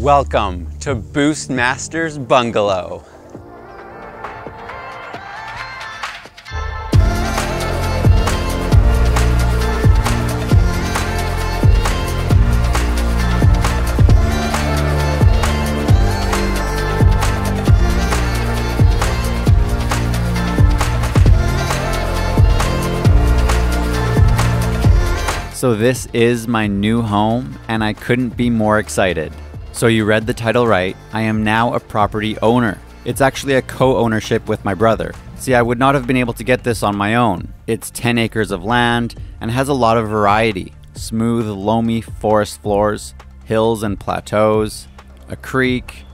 Welcome to Boostmasters Bungalow. So this is my new home and I couldn't be more excited. So you read the title right, I am now a property owner. It's actually a co-ownership with my brother. See, I would not have been able to get this on my own. It's 10 acres of land and has a lot of variety. Smooth, loamy forest floors, hills and plateaus, a creek,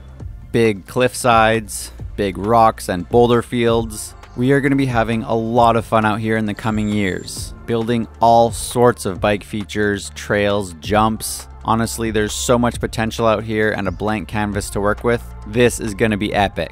big cliff sides, big rocks and boulder fields, we are going to be having a lot of fun out here in the coming years, building all sorts of bike features, trails, jumps. Honestly, there's so much potential out here and a blank canvas to work with. This is going to be epic.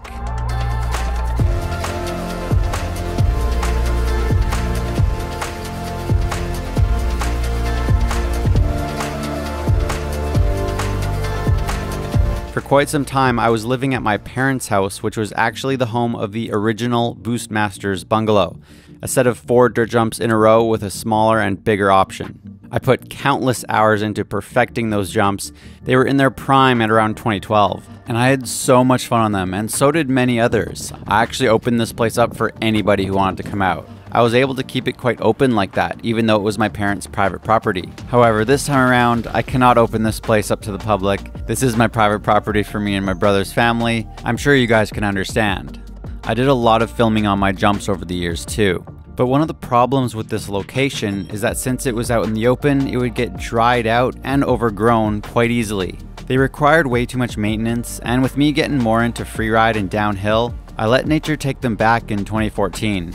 For quite some time, I was living at my parents' house, which was actually the home of the original Boostmasters bungalow, a set of four dirt jumps in a row with a smaller and bigger option. I put countless hours into perfecting those jumps. They were in their prime at around 2012, and I had so much fun on them, and so did many others. I actually opened this place up for anybody who wanted to come out. I was able to keep it quite open like that, even though it was my parents' private property. However, this time around, I cannot open this place up to the public. This is my private property for me and my brother's family. I'm sure you guys can understand. I did a lot of filming on my jumps over the years too. But one of the problems with this location is that since it was out in the open, it would get dried out and overgrown quite easily. They required way too much maintenance, and with me getting more into freeride and downhill, I let nature take them back in 2014.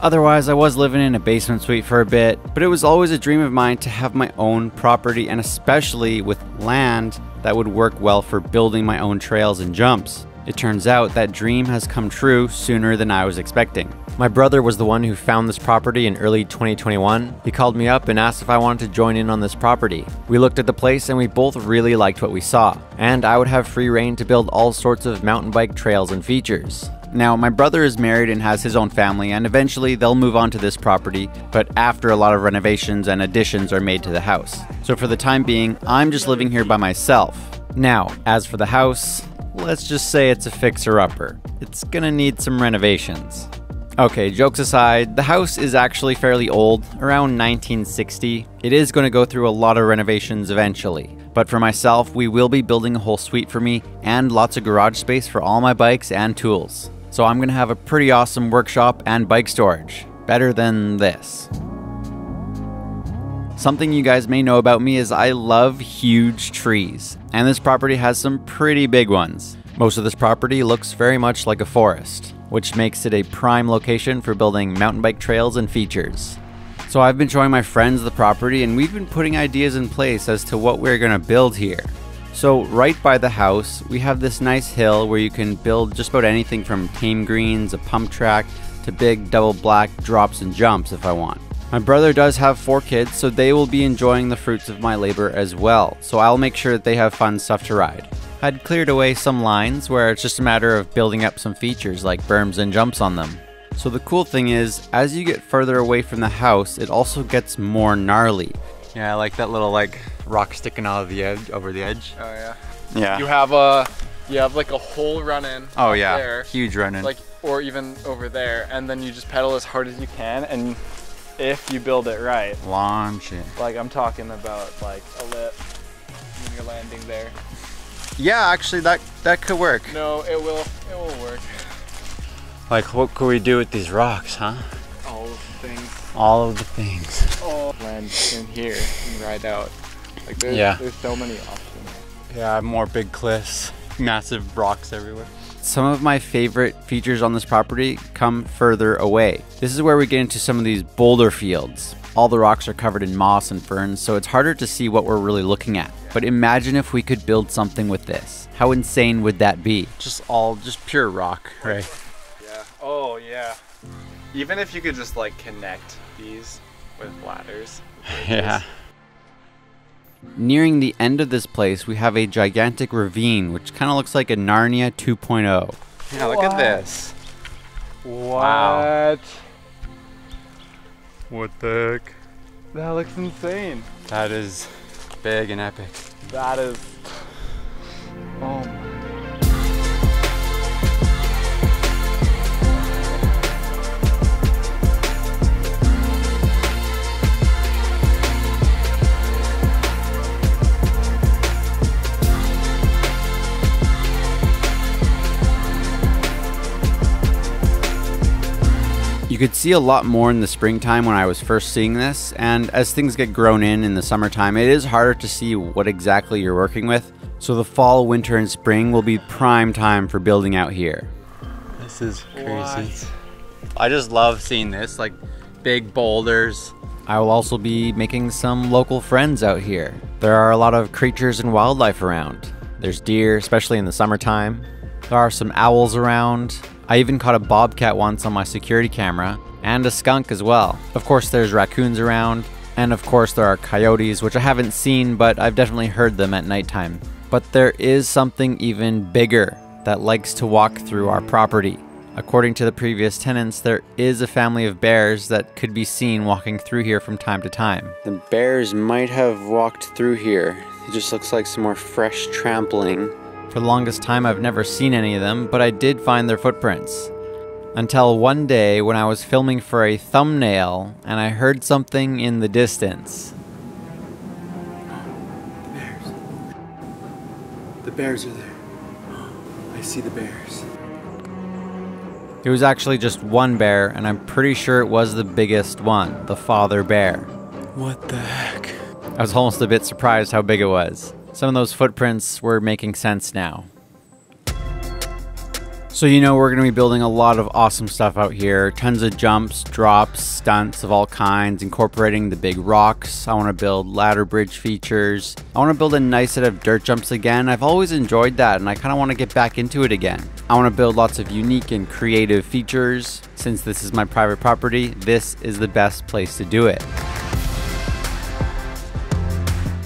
Otherwise, I was living in a basement suite for a bit, but it was always a dream of mine to have my own property and especially with land that would work well for building my own trails and jumps. It turns out that dream has come true sooner than I was expecting. My brother was the one who found this property in early 2021. He called me up and asked if I wanted to join in on this property. We looked at the place and we both really liked what we saw, and I would have free reign to build all sorts of mountain bike trails and features. Now, my brother is married and has his own family, and eventually they'll move on to this property, but after a lot of renovations and additions are made to the house. So for the time being, I'm just living here by myself. Now, as for the house, let's just say it's a fixer-upper. It's gonna need some renovations. Okay, jokes aside, the house is actually fairly old, around 1960. It is going to go through a lot of renovations eventually. But for myself, we will be building a whole suite for me and lots of garage space for all my bikes and tools. So I'm going to have a pretty awesome workshop and bike storage. Better than this. Something you guys may know about me is I love huge trees, and this property has some pretty big ones. Most of this property looks very much like a forest, which makes it a prime location for building mountain bike trails and features. So I've been showing my friends the property and we've been putting ideas in place as to what we're going to build here. So right by the house, we have this nice hill where you can build just about anything from tame greens, a pump track, to big double black drops and jumps if I want. My brother does have four kids, so they will be enjoying the fruits of my labor as well, so I'll make sure that they have fun stuff to ride. I'd cleared away some lines where it's just a matter of building up some features like berms and jumps on them. So the cool thing is, as you get further away from the house, it also gets more gnarly. Yeah, I like that little like rock sticking out of the edge, over the edge. Oh yeah. Yeah. You have a, you have like a whole run in. oh yeah, There, huge in. like or even over there, and then you just pedal as hard as you can, and if you build it right, launch it. like I'm talking about like a lip, when you're landing there. Yeah, actually that that could work. No, it will, it will work. Like what could we do with these rocks, huh? All of the things. All of the things. Oh, land in here and ride out. Like there's, Yeah. there's so many options. Yeah, more big cliffs, massive rocks everywhere. Some of my favorite features on this property come further away. This is where we get into some of these boulder fields. All the rocks are covered in moss and ferns, so it's harder to see what we're really looking at. But imagine if we could build something with this. How insane would that be? Just all, just pure rock, right? Yeah. Oh yeah. Even if you could just like connect these with ladders. Yeah. Nearing the end of this place, we have a gigantic ravine, which kind of looks like a Narnia 2.0. Yeah, look What? at this. What? Wow. What the heck? That looks insane. That is big and epic. That is. Oh could see a lot more in the springtime when I was first seeing this, and as things get grown in in the summertime, it is harder to see what exactly you're working with. So the fall, winter, and spring will be prime time for building out here. This is What? I just love seeing this, like big boulders. I will also be making some local friends out here. There are a lot of creatures and wildlife around. There's deer, especially in the summertime. There are some owls around. I even caught a bobcat once on my security camera, and a skunk as well. Of course, there's raccoons around, and of course, there are coyotes, which I haven't seen, but I've definitely heard them at nighttime. But there is something even bigger that likes to walk through our property. According to the previous tenants, there is a family of bears that could be seen walking through here from time to time. The bears might have walked through here. It just looks like some more fresh trampling. For the longest time, I've never seen any of them, but I did find their footprints. Until one day when I was filming for a thumbnail and I heard something in the distance. The bears The bears are there. I see the bears. It was actually just one bear, and I'm pretty sure it was the biggest one, the father bear. What the heck? I was almost a bit surprised how big it was. Some of those footprints were making sense now. So, you know, we're going to be building a lot of awesome stuff out here. Tons of jumps, drops, stunts of all kinds, incorporating the big rocks. I want to build ladder bridge features. I want to build a nice set of dirt jumps again. I've always enjoyed that and I kind of want to get back into it again. I want to build lots of unique and creative features. Since this is my private property, this is the best place to do it.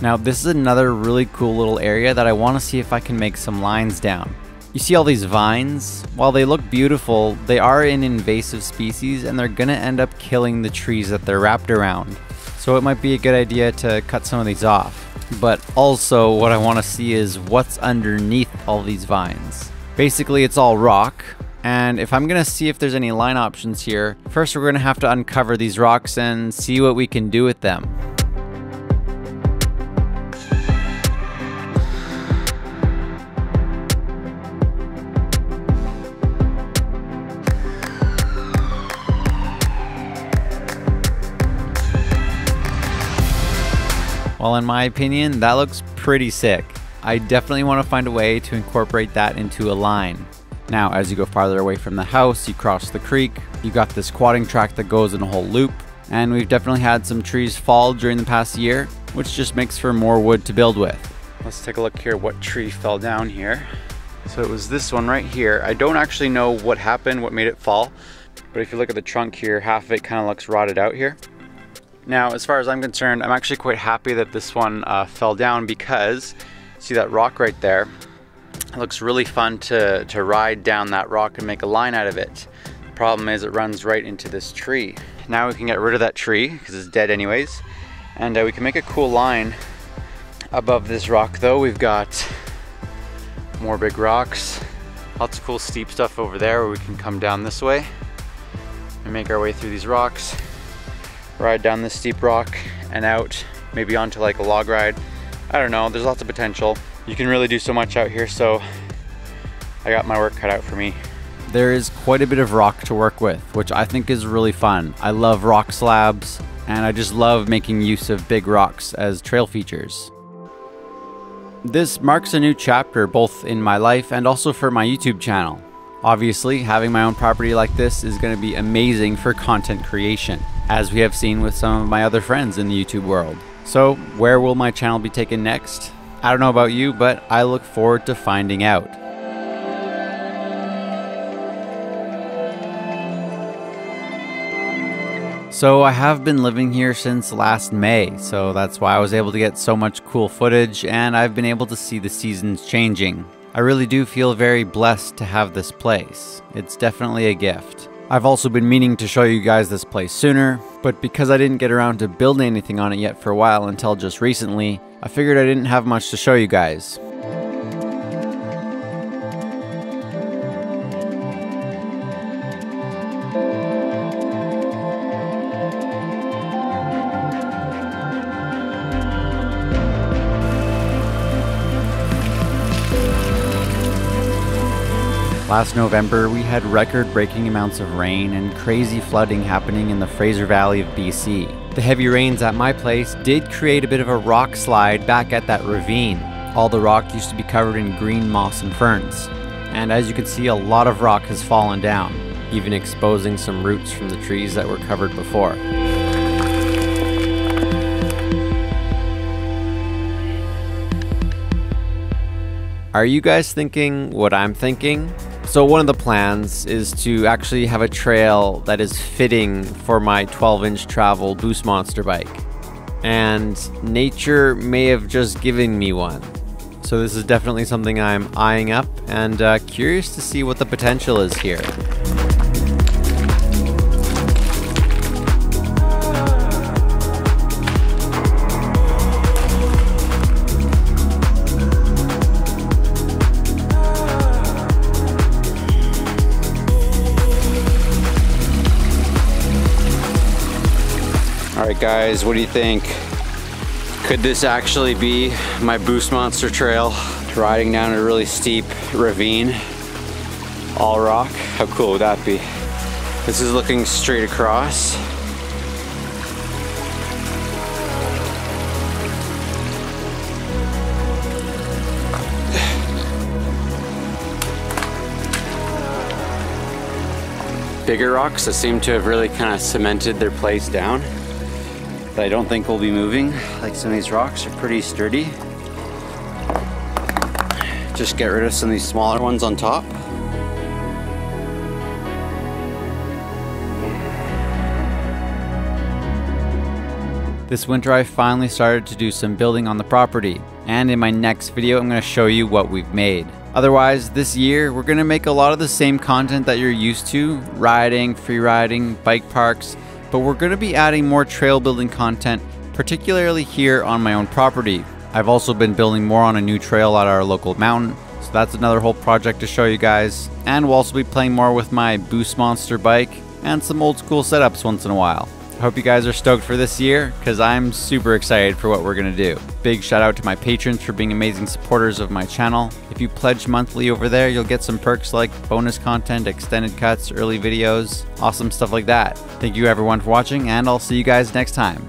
Now, this is another really cool little area that I want to see if I can make some lines down. You see all these vines? While they look beautiful, they are an invasive species and they're gonna end up killing the trees that they're wrapped around. So it might be a good idea to cut some of these off. But also, what I want to see is what's underneath all these vines. Basically, it's all rock, and if I'm gonna see if there's any line options here, first we're gonna have to uncover these rocks and see what we can do with them. Well, in my opinion, that looks pretty sick. I definitely want to find a way to incorporate that into a line. Now, as you go farther away from the house, you cross the creek, you got this quadding track that goes in a whole loop, and we've definitely had some trees fall during the past year, which just makes for more wood to build with. Let's take a look here what tree fell down here. So it was this one right here. I don't actually know what happened, what made it fall, but if you look at the trunk here, half of it kind of looks rotted out here. Now, as far as I'm concerned, I'm actually quite happy that this one uh, fell down because see that rock right there? It looks really fun to, to ride down that rock and make a line out of it. The problem is it runs right into this tree. Now we can get rid of that tree because it's dead anyways. And uh, we can make a cool line above this rock though. We've got more big rocks. Lots of cool steep stuff over there where we can come down this way and make our way through these rocks ride down this steep rock and out, maybe onto like a log ride. I don't know, there's lots of potential. You can really do so much out here, so I got my work cut out for me. There is quite a bit of rock to work with, which I think is really fun. I love rock slabs, and I just love making use of big rocks as trail features. This marks a new chapter both in my life and also for my YouTube channel. Obviously, having my own property like this is going to be amazing for content creation, as we have seen with some of my other friends in the YouTube world. So, where will my channel be taken next? I don't know about you, but I look forward to finding out. So I have been living here since last May, so that's why I was able to get so much cool footage and I've been able to see the seasons changing. I really do feel very blessed to have this place. It's definitely a gift. I've also been meaning to show you guys this place sooner, but because I didn't get around to building anything on it yet for a while until just recently, I figured I didn't have much to show you guys. Last November, we had record breaking amounts of rain and crazy flooding happening in the Fraser Valley of BC. The heavy rains at my place did create a bit of a rock slide back at that ravine. All the rock used to be covered in green moss and ferns. And as you can see, a lot of rock has fallen down, even exposing some roots from the trees that were covered before. Are you guys thinking what I'm thinking? So one of the plans is to actually have a trail that is fitting for my 12-inch travel Boost Monster bike. And nature may have just given me one. So this is definitely something I'm eyeing up and uh, curious to see what the potential is here. All right, guys, what do you think? Could this actually be my Boost Monster trail? Riding down a really steep ravine, all rock. How cool would that be? This is looking straight across. Bigger rocks that seem to have really kind of cemented their place down that I don't think will be moving. Like some of these rocks are pretty sturdy. Just get rid of some of these smaller ones on top. This winter I finally started to do some building on the property, and in my next video I'm going to show you what we've made. Otherwise, this year we're going to make a lot of the same content that you're used to, riding, free riding, bike parks, but we're going to be adding more trail building content, particularly here on my own property. I've also been building more on a new trail at our local mountain, so that's another whole project to show you guys. And we'll also be playing more with my Boost Monster bike and some old school setups once in a while. Hope you guys are stoked for this year because I'm super excited for what we're going to do. Big shout out to my patrons for being amazing supporters of my channel. If you pledge monthly over there, you'll get some perks like bonus content, extended cuts, early videos, awesome stuff like that. Thank you everyone for watching, and I'll see you guys next time.